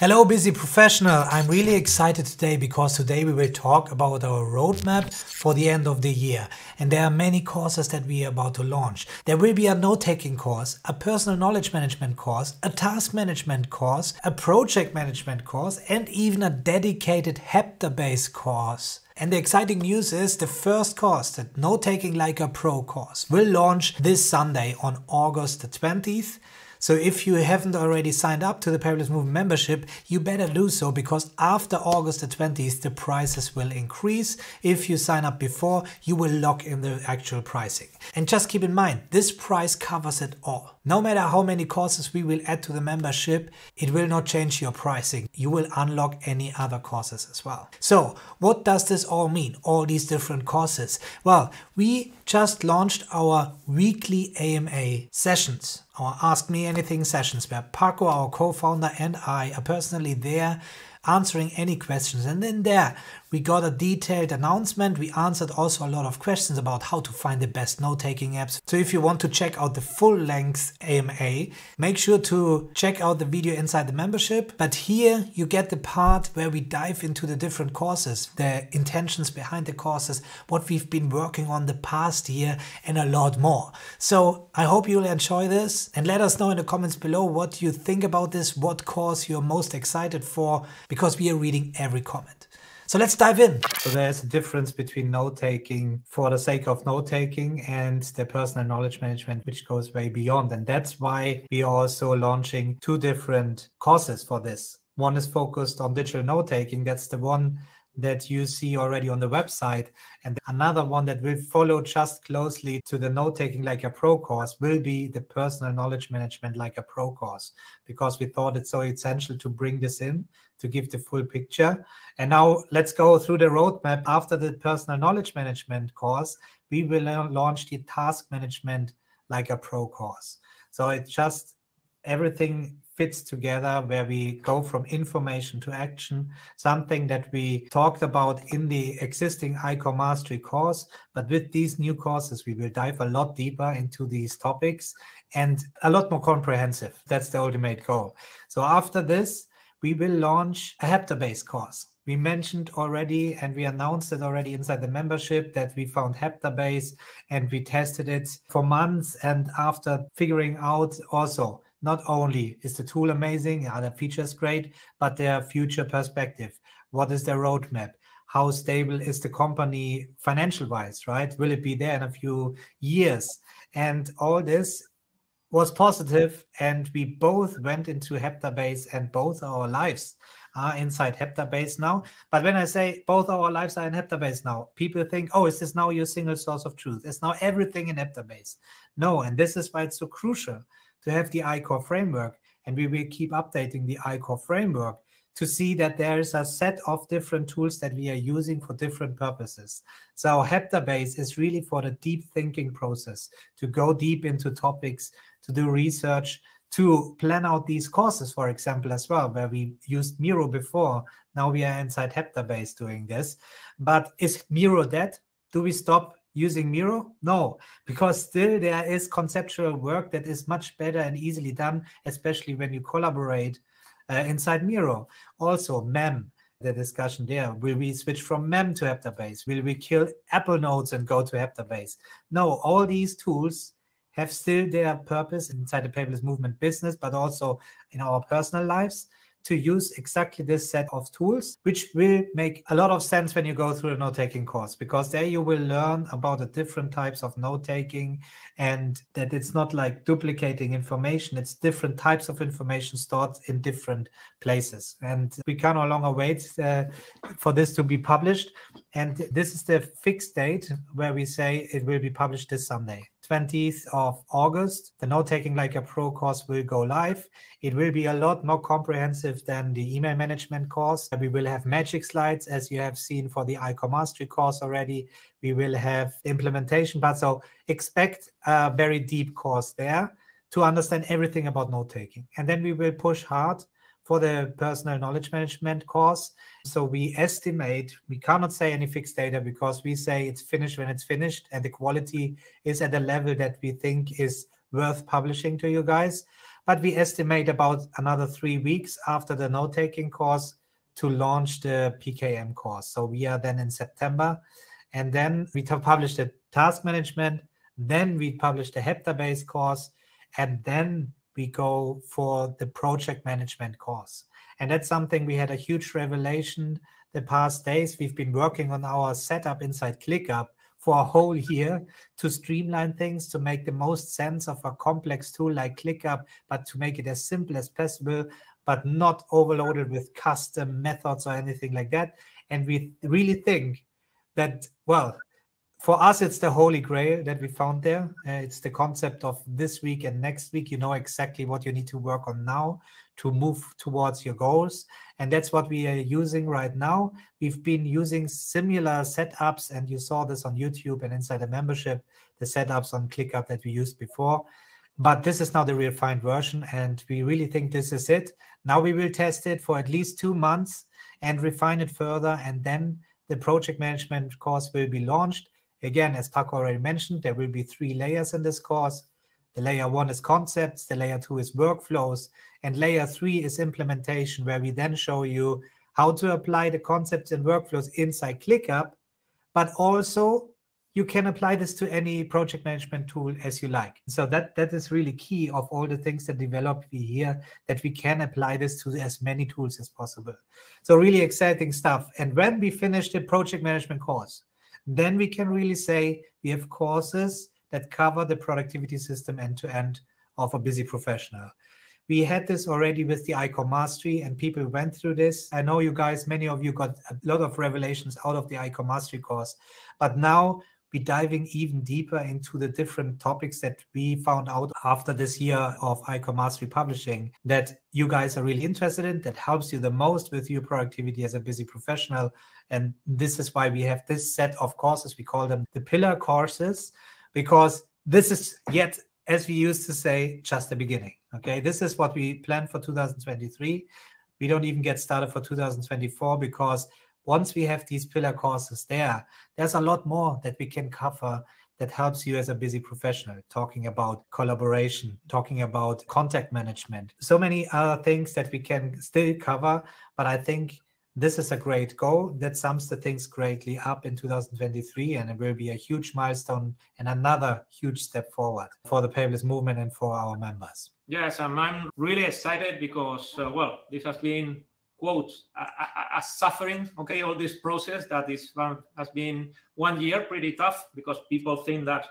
Hello, busy professional. I'm really excited today because today we will talk about our roadmap for the end of the year. And there are many courses that we are about to launch. There will be a note taking course, a personal knowledge management course, a task management course, a project management course, and even a dedicated HeptaBase course. And the exciting news is the first course, the Note Taking Like a Pro course, will launch this Sunday on August the 20th. So if you haven't already signed up to the Paperless Movement membership, you better do so because after August the 20th, the prices will increase. If you sign up before, you will lock in the actual pricing. And just keep in mind, this price covers it all. No matter how many courses we will add to the membership, it will not change your pricing. You will unlock any other courses as well. So what does this all mean? All these different courses? Well, we just launched our weekly AMA sessions, our Ask Me Anything sessions, where Paco, our co-founder, and I are personally there answering any questions. And in there, we got a detailed announcement. We answered also a lot of questions about how to find the best note taking apps. So if you want to check out the full length AMA, make sure to check out the video inside the membership. But here you get the part where we dive into the different courses, the intentions behind the courses, what we've been working on the past year, and a lot more. So I hope you'll enjoy this and let us know in the comments below what you think about this, what course you're most excited for, because we are reading every comment. So let's dive in. So there's a difference between note taking for the sake of note taking and the personal knowledge management, which goes way beyond. And that's why we are also launching two different courses for this. One is focused on digital note taking. That's the one that you see already on the website. And another one that will follow just closely to the note taking like a pro course will be the personal knowledge management like a pro course, because we thought it's so essential to bring this in to give the full picture. And now let's go through the roadmap. After the personal knowledge management course, we will launch the task management like a pro course. So it just everything fits together where we go from information to action, something that we talked about in the existing ICOR Mastery course. But with these new courses, we will dive a lot deeper into these topics and a lot more comprehensive. That's the ultimate goal. So after this, we will launch a HeptaBase course. We mentioned already and we announced it already inside the membership that we found HeptaBase and we tested it for months. And after figuring out also, not only is the tool amazing, other features great, but their future perspective. What is their roadmap? How stable is the company financial wise, right? Will it be there in a few years? And all this was positive and we both went into HeptaBase and both our lives are inside HeptaBase now. But when I say both our lives are in HeptaBase now, people think, oh, is this now your single source of truth? It's now everything in HeptaBase. No, and this is why it's so crucial to have the ICOR framework. And we will keep updating the ICOR framework to see that there is a set of different tools that we are using for different purposes. So HeptaBase is really for the deep thinking process, to go deep into topics, to do research, to plan out these courses, for example, as well, where we used Miro before. Now we are inside HeptaBase doing this. But is Miro dead? Do we stop using Miro? No, because still there is conceptual work that is much better and easily done, especially when you collaborate uh, inside Miro. Also, MEM, the discussion there. Will we switch from MEM to HeptaBase? Will we kill Apple Notes and go to HeptaBase? No, all these tools have still their purpose inside the paperless movement business, but also in our personal lives to use exactly this set of tools, which will make a lot of sense when you go through a note taking course, because there you will learn about the different types of note taking and that it's not like duplicating information, it's different types of information stored in different places. And we can no longer wait uh, for this to be published. And this is the fixed date where we say it will be published this Sunday. 20th of August. The Note Taking Like a Pro course will go live. It will be a lot more comprehensive than the email management course. We will have magic slides, as you have seen for the ICOR Mastery course already. We will have implementation, but so expect a very deep course there to understand everything about note taking. And then we will push hard for the personal knowledge management course. So we estimate, we cannot say any fixed data because we say it's finished when it's finished and the quality is at a level that we think is worth publishing to you guys. but we estimate about another three weeks after the note taking course to launch the PKM course. So we are then in September, and then we publish the task management, then we publish the Heptabase course, and then we go for the project management course. And that's something we had a huge revelation the past days. We've been working on our setup inside ClickUp for a whole year to streamline things, to make the most sense of a complex tool like ClickUp, but to make it as simple as possible, but not overloaded with custom methods or anything like that. And we really think that, well, for us, it's the holy grail that we found there. Uh, it's the concept of this week and next week. You know exactly what you need to work on now to move towards your goals. And that's what we are using right now. We've been using similar setups, and you saw this on YouTube and inside the membership, the setups on ClickUp that we used before. But this is now the refined version, and we really think this is it. Now we will test it for at least two months and refine it further. And then the project management course will be launched Again, as Paco already mentioned, there will be three layers in this course. The layer one is concepts, the layer two is workflows, and layer three is implementation, where we then show you how to apply the concepts and workflows inside ClickUp, but also you can apply this to any project management tool as you like. So that that is really key of all the things that develop we here that we can apply this to as many tools as possible. So really exciting stuff. And when we finish the project management course, then we can really say we have courses that cover the productivity system end to end of a busy professional. We had this already with the ICOR Mastery, and people went through this. I know you guys, many of you got a lot of revelations out of the ICOR Mastery course, but now we're diving even deeper into the different topics that we found out after this year of ICOR Mastery publishing that you guys are really interested in, that helps you the most with your productivity as a busy professional. And this is why we have this set of courses. We call them the pillar courses, because this is yet, as we used to say, just the beginning. Okay, this is what we plan for 2023. We don't even get started for 2024 because once we have these pillar courses there, there's a lot more that we can cover that helps you as a busy professional, talking about collaboration, talking about contact management, so many other things that we can still cover. But I think this is a great goal that sums the things greatly up in 2023 and it will be a huge milestone and another huge step forward for the paperless movement and for our members yes i'm really excited because uh, well this has been quotes as suffering okay all this process that is one has been one year pretty tough because people think that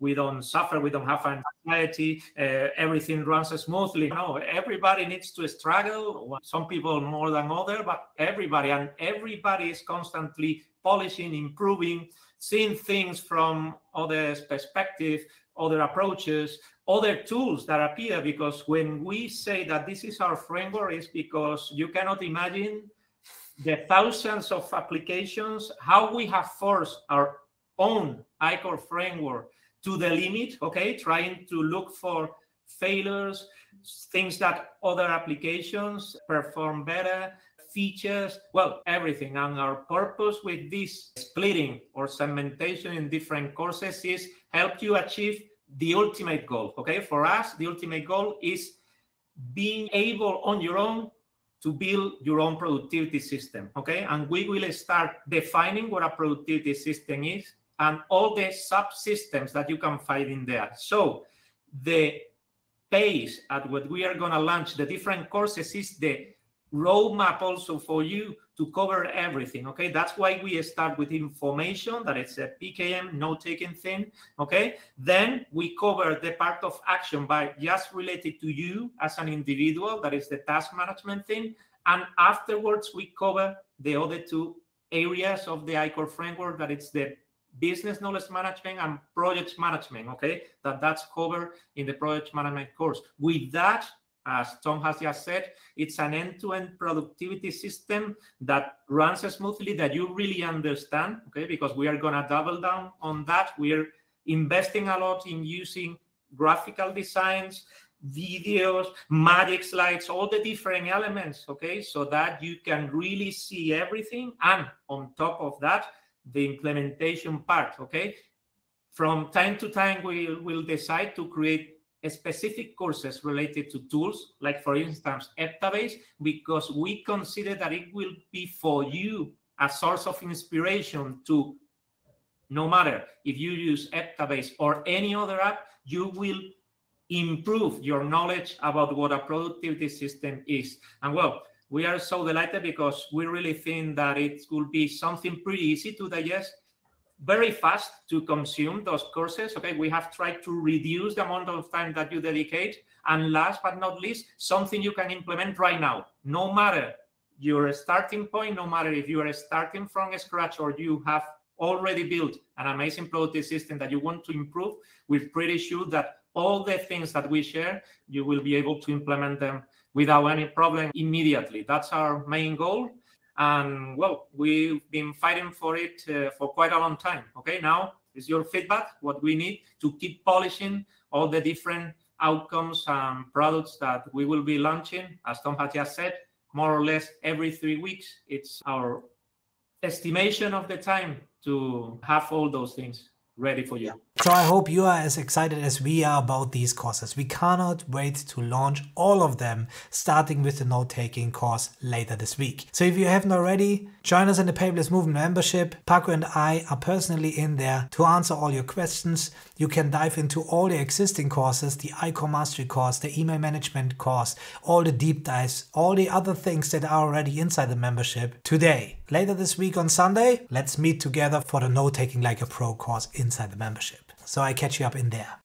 we don't suffer we don't have anxiety uh, everything runs smoothly. No everybody needs to struggle some people more than other but everybody and everybody is constantly polishing improving seeing things from other perspective other approaches other tools that appear because when we say that this is our framework is because you cannot imagine the thousands of applications how we have forced our own ICOR framework to the limit okay? Trying to look for failures things that other applications perform better features well everything. And our purpose with this splitting or segmentation in different courses is help you achieve the ultimate goal. Okay, for us, the ultimate goal is being able on your own to build your own productivity system. Okay, and we will start defining what a productivity system is and all the subsystems that you can find in there. So the pace at what we are going to launch the different courses is the roadmap also for you to cover everything okay? That's why we start with information that it's a pkm note taking thing okay? Then we cover the part of action by just related to you as an individual that is the task management thing and afterwards we cover the other two areas of the icor framework that it's the business knowledge management and project management okay? That that's covered in the project management course. With that as Tom has just said, it's an end-to-end productivity system that runs smoothly that you really understand, okay? Because we are gonna double down on that. We're investing a lot in using graphical designs, videos, magic slides, all the different elements, okay? So that you can really see everything. And on top of that, the implementation part, okay? From time to time, we will decide to create specific courses related to tools, like for instance, Eptabase, because we consider that it will be for you a source of inspiration to, no matter if you use Eptabase or any other app, you will improve your knowledge about what a productivity system is. And well, we are so delighted because we really think that it will be something pretty easy to digest very fast to consume those courses. Okay, we have tried to reduce the amount of time that you dedicate. And last but not least, something you can implement right now, no matter your starting point, no matter if you are starting from scratch or you have already built an amazing productive system that you want to improve, we're pretty sure that all the things that we share, you will be able to implement them without any problem immediately. That's our main goal. And well, we've been fighting for it uh, for quite a long time. Okay, now is your feedback, what we need to keep polishing all the different outcomes and products that we will be launching. As Tom has just said, more or less every three weeks. It's our estimation of the time to have all those things ready for you. So I hope you are as excited as we are about these courses. We cannot wait to launch all of them, starting with the note-taking course later this week. So if you haven't already, join us in the Paperless Movement membership. Paco and I are personally in there to answer all your questions. You can dive into all the existing courses, the ICOR Mastery course, the email management course, all the deep dives, all the other things that are already inside the membership today. Later this week on Sunday, let's meet together for the Note Taking Like a Pro course inside the membership. So I catch you up in there.